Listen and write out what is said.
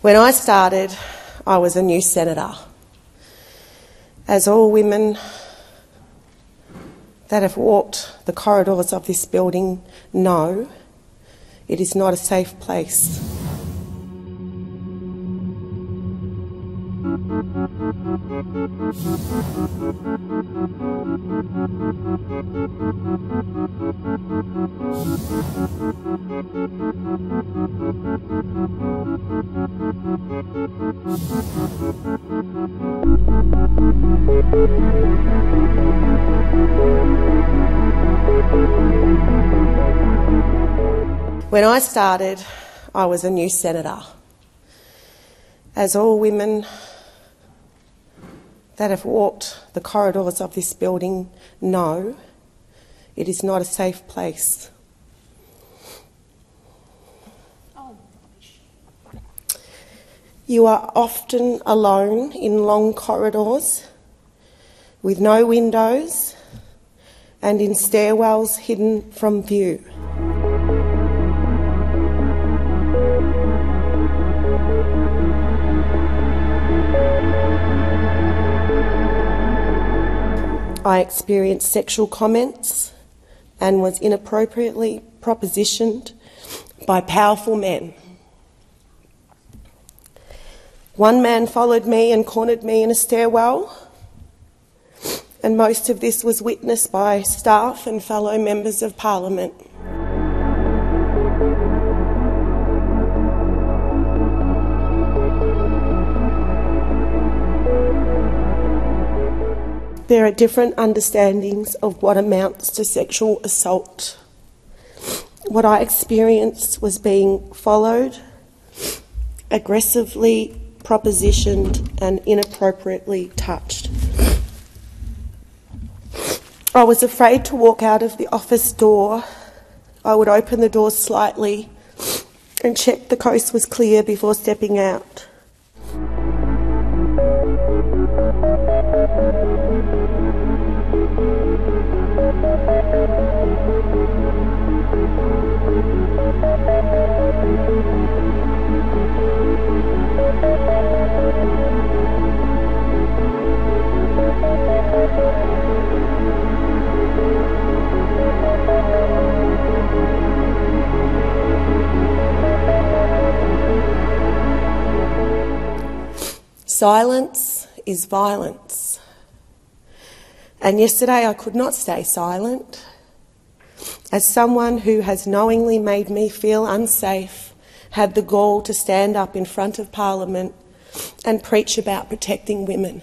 When I started, I was a new senator. As all women that have walked the corridors of this building know, it is not a safe place. When I started, I was a new senator. As all women that have walked the corridors of this building know, it is not a safe place. You are often alone in long corridors with no windows and in stairwells hidden from view. I experienced sexual comments and was inappropriately propositioned by powerful men. One man followed me and cornered me in a stairwell, and most of this was witnessed by staff and fellow members of parliament. There are different understandings of what amounts to sexual assault. What I experienced was being followed, aggressively propositioned, and inappropriately touched. I was afraid to walk out of the office door. I would open the door slightly and check the coast was clear before stepping out. Silence is violence. And yesterday I could not stay silent. As someone who has knowingly made me feel unsafe, had the gall to stand up in front of Parliament and preach about protecting women.